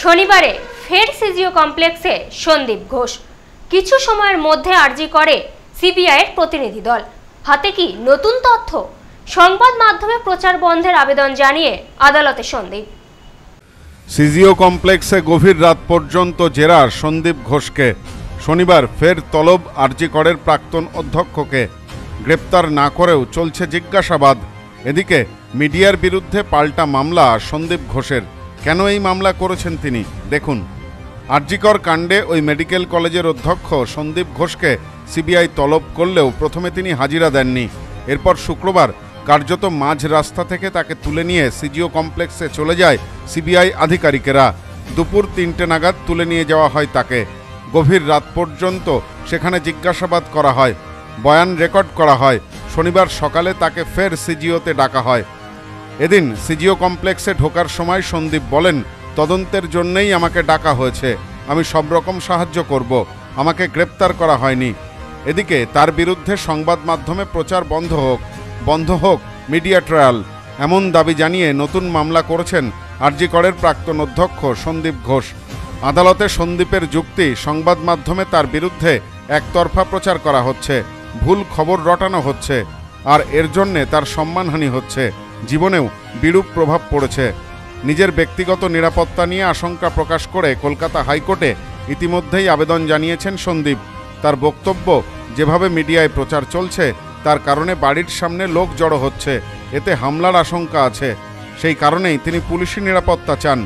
শনিবারে ফের সিজিও কমপ্লেক্সে সন্দীপ ঘোষ। কিছু সময়ের মধ্যে আর্জি করে সিবিআইয়ের প্রতিনিধি দল। হাতে কি নতুন তথ্য? সংবাদ মাধ্যমে প্রচার বন্ধের আবেদন জানিয়ে আদালতে সন্দীপ। সিজিও কমপ্লেক্সে গভীর রাত পর্যন্ত জেরার সন্দীপ ঘোষকে শনিবার ফের তলব আরজিকরের প্রাক্তন অধ্যক্ষকে গ্রেপ্তার না করেও চলছে জিজ্ঞাসাবাদ। এদিকে মিডিয়ার বিরুদ্ধে পাল্টা মামলা সন্দীপ ঘোষের। কেন এই মামলা করেছেন তিনি? দেখুন, আরজিকর কাণ্ডে ওই মেডিকেল কলেজের অধ্যক্ষ সন্দীপ ঘোষকে সিবিআই তলব করলেও প্রথমে তিনি হাজিরা দেননি। এরপর শুক্রবার কার্যত মাঝ রাস্তা থেকে তাকে তুলে নিয়ে সিজিও কমপ্লেক্সে চলে যায় সিবিআই আধিকারিকেরা। দুপুর তিনটে নাগাদ তুলে নিয়ে যাওয়া হয় তাকে। গভীর রাত পর্যন্ত সেখানে জিজ্ঞাসাবাদ করা হয়, বয়ান রেকর্ড করা হয়। শনিবার সকালে তাকে ফের সিজিওতে ডাকা হয়। এদিন সিজিও কমপ্লেক্সে ঢোকার সময় সন্দীপ বলেন, তদন্তের জন্যই আমাকে ডাকা হয়েছে। আমি সব রকম সাহায্য করব। আমাকে গ্রেপ্তার করা হয়নি। এদিকে তার বিরুদ্ধে সংবাদ মাধ্যমে প্রচার বন্ধ হোক বন্ধ হোক মিডিয়া ট্রায়াল। এমন দাবি জানিয়ে নতুন মামলা করেছেন আরজিকরের প্রাক্তন অধ্যক্ষ সন্দীপ ঘোষ। আদালতে সন্দীপের যুক্তি সংবাদ মাধ্যমে তার বিরুদ্ধে একতরফা প্রচার করা হচ্ছে। ভুল খবর রটানো হচ্ছে। আর এর জন্যে তার সম্মানহানি হচ্ছে। জীবনেও বিরূপ প্রভাব পড়েছে। নিজের ব্যক্তিগত নিরাপত্তা নিয়ে আশঙ্কা প্রকাশ করে কলকাতা হাইকোর্টে ইতিমধ্যেই আবেদন জানিয়েছেন সন্দীপ। তার বক্তব্য, যেভাবে মিডিয়ায় প্রচার চলছে, তার কারণে বাড়ির সামনে লোক জড়ো হচ্ছে, এতে হামলার আশঙ্কা আছে। সেই কারণেই তিনি পুলিশি নিরাপত্তা চান।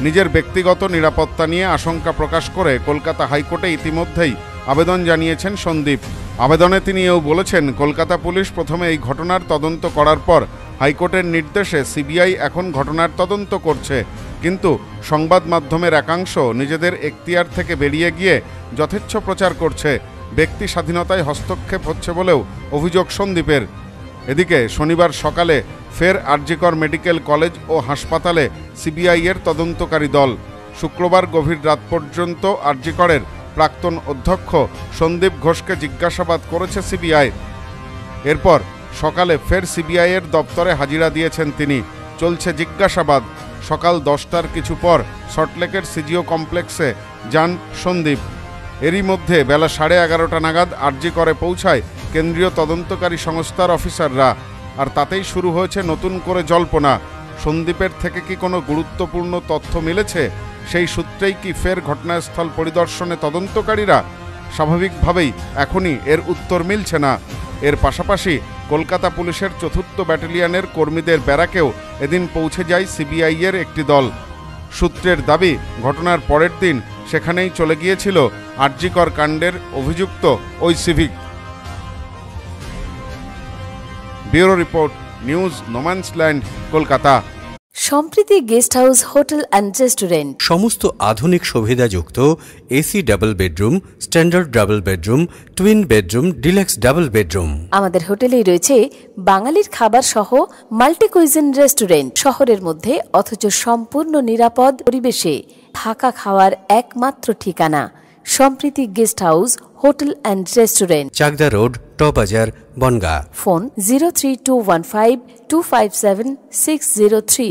নিজের ব্যক্তিগত নিরাপত্তা নিয়ে আশঙ্কা প্রকাশ করে কলকাতা হাইকোর্টে ইতিমধ্যেই আবেদন জানিয়েছেন সন্দীপ। আবেদনে তিনি এও বলেছেন, কলকাতা পুলিশ প্রথমে এই ঘটনার তদন্ত করার পর হাইকোর্টের নির্দেশে সিবিআই এখন ঘটনার তদন্ত করছে। কিন্তু সংবাদ মাধ্যমের একাংশ নিজেদের এখতিয়ার থেকে বেরিয়ে গিয়ে যথেচ্ছ প্রচার করছে। ব্যক্তি স্বাধীনতায় হস্তক্ষেপ হচ্ছে বলেও অভিযোগ সন্দীপের। এদিকে শনিবার সকালে ফের আরজিকর মেডিকেল কলেজ ও হাসপাতালে সিবিআইয়ের তদন্তকারী দল। শুক্রবার গভীর রাত পর্যন্ত আরজিকরের প্রাক্তন অধ্যক্ষ সন্দীপ ঘোষকে জিজ্ঞাসাবাদ করেছে সিবিআই। এরপর সকালে ফের সিবিআইয়ের দপ্তরে হাজিরা দিয়েছেন তিনি। চলছে জিজ্ঞাসাবাদ। সকাল দশটার কিছু পর সল্টলেকের সিজিও কমপ্লেক্সে যান সন্দীপ। এরই মধ্যে বেলা সাড়ে এগারোটা নাগাদ আরজি করে পৌঁছায় কেন্দ্রীয় তদন্তকারী সংস্থার অফিসাররা। আর তাতেই শুরু হয়েছে নতুন করে জল্পনা। সন্দীপের থেকে কি কোনো গুরুত্বপূর্ণ তথ্য মিলেছে? সেই সূত্রেই কি ফের ঘটনাস্থল পরিদর্শনে তদন্তকারীরা? স্বাভাবিকভাবেই এখনই এর উত্তর মিলছে না। এর পাশাপাশি কলকাতা পুলিশের চতুর্থ ব্যাটালিয়নের কর্মীদের ব্যারাকেও এদিন পৌঁছে যায় সিবিআইয়ের একটি দল। সূত্রের দাবি, ঘটনার পরের দিন সেখানেই চলে গিয়েছিল আরজিকর কাণ্ডের অভিযুক্ত ওই civic bureau report, news, no man's land, Kolkata. Sampriti guest house hotel and restaurant. সমস্ত আধুনিক সুবিধাযুক্ত AC double bedroom standard double bedroom twin bedroom deluxe double bedroom. আমাদের হোটেলেই রয়েছে বাঙালির খাবার সহ মাল্টি কুইজিন রেস্টুরেন্ট। শহরের মধ্যে অথচ সম্পূর্ণ নিরাপদ পরিবেশে থাকা খাওয়ার একমাত্র ঠিকানা। Sampriti guest house hotel and restaurant. Chakdah road টবাজার Bongaon. Phone zero three two one five two five seven six zero three.